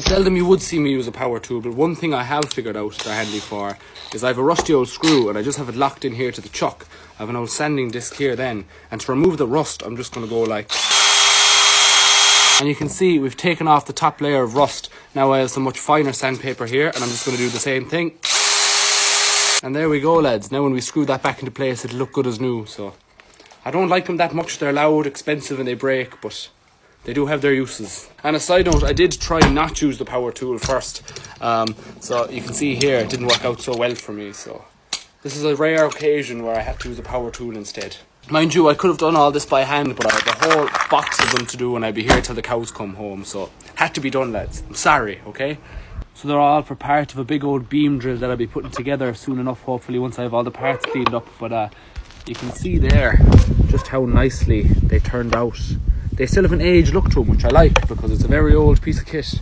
Seldom you would see me use a power tool, but one thing I have figured out they're handy for is I have a rusty old screw and I just have it locked in here to the chuck. I have an old sanding disc here then, and to remove the rust, I'm just going to go like. And you can see we've taken off the top layer of rust. Now I have some much finer sandpaper here, and I'm just going to do the same thing. And there we go, lads. Now when we screw that back into place, it'll look good as new. So I don't like them that much. They're loud, expensive, and they break, but they do have their uses. And a side note, I did try not to use the power tool first. Um, so you can see here, it didn't work out so well for me. So this is a rare occasion where I had to use a power tool instead. Mind you, I could have done all this by hand, but I had a whole box of them to do and I'd be here till the cows come home. So had to be done, lads. I'm sorry, okay? So they're all for part of a big old beam drill that I'll be putting together soon enough, hopefully, once I have all the parts cleaned up. But uh, you can see there just how nicely they turned out. They still have an age look to them, which I like because it's a very old piece of kit.